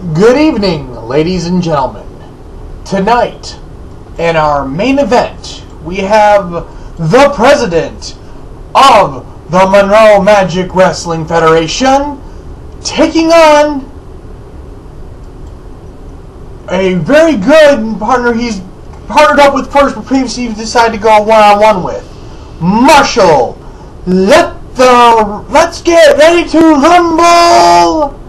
Good evening, ladies and gentlemen. Tonight, in our main event, we have the president of the Monroe Magic Wrestling Federation taking on a very good partner he's partnered up with first, but previously he decided to go one on one with. Marshall, let the let's get ready to rumble!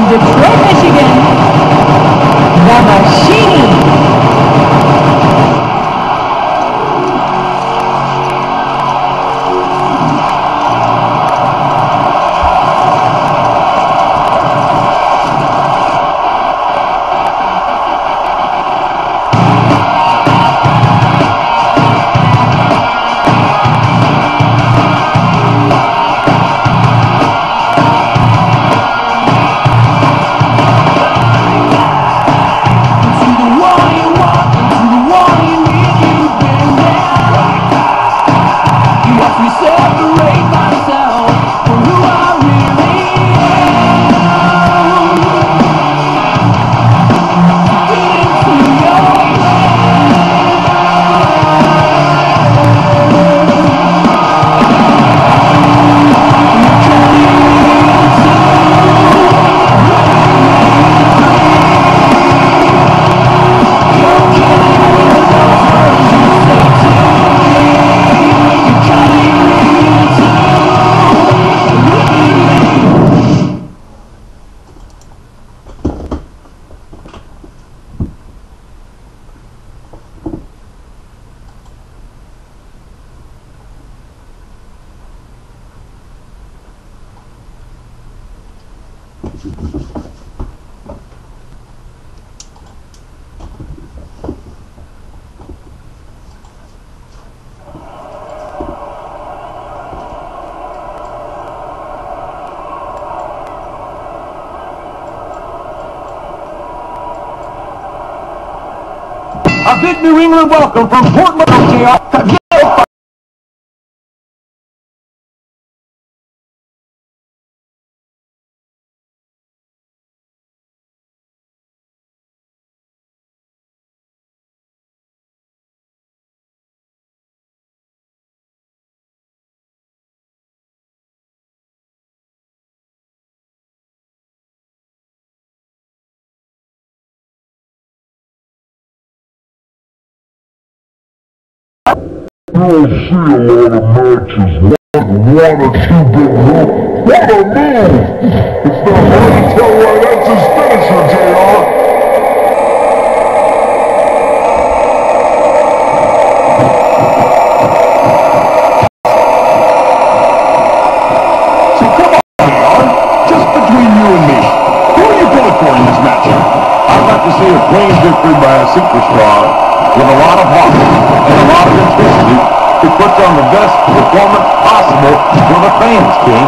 From Detroit, Michigan, A big New England welcome from Portland, JR. You'll see a lot of matches like one or two big moves. What a move! It's not hard to tell why that's the best performance possible for the fans, King.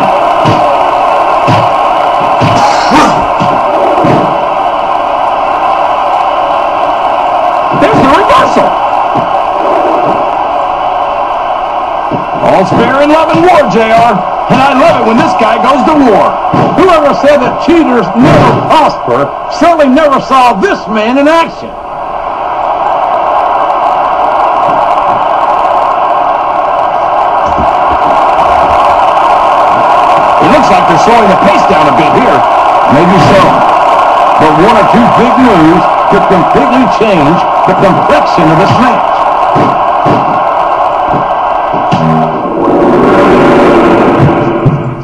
There's the reversal. All's fair in love and war, JR. And I love it when this guy goes to war. Whoever said that cheaters never prosper certainly never saw this man in action. It looks like they're slowing the pace down a bit here. Maybe so. But one or two big moves could completely change the complexion of this match.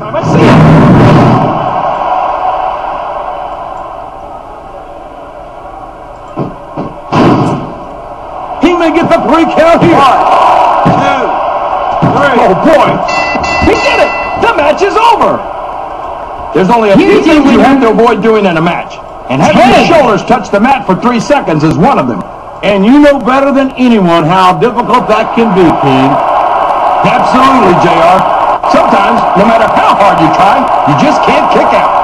Time I see it. He may get the three count here. One, two, three. Oh, boy. He did it. The match is over. There's only a few things you have to avoid doing in a match. And having your shoulders touch the mat for three seconds is one of them. And you know better than anyone how difficult that can be, King. Absolutely, JR. Sometimes, no matter how hard you try, you just can't kick out.